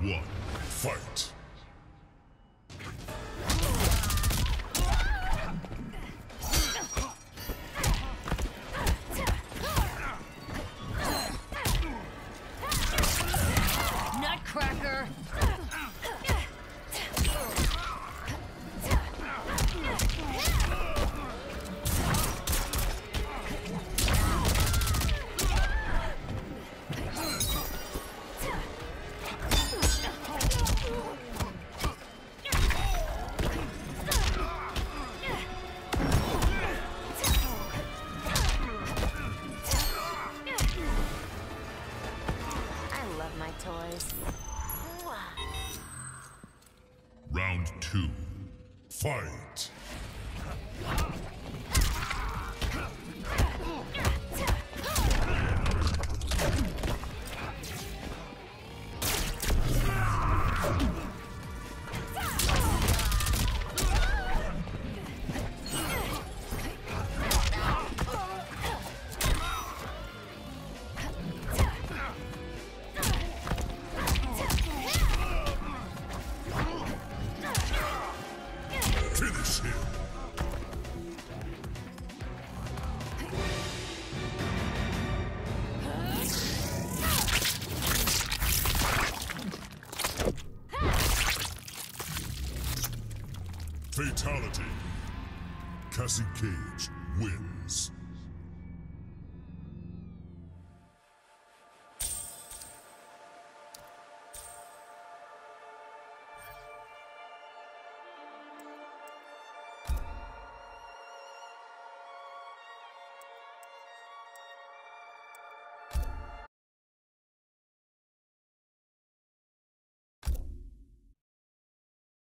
One, fight! My Round two. Fight! Fatality. Cassie Cage wins.